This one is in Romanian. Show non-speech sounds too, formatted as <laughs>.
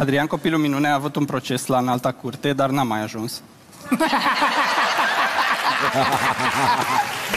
Adrian Copilul Minune a avut un proces la înalta curte, dar n-a mai ajuns. <laughs>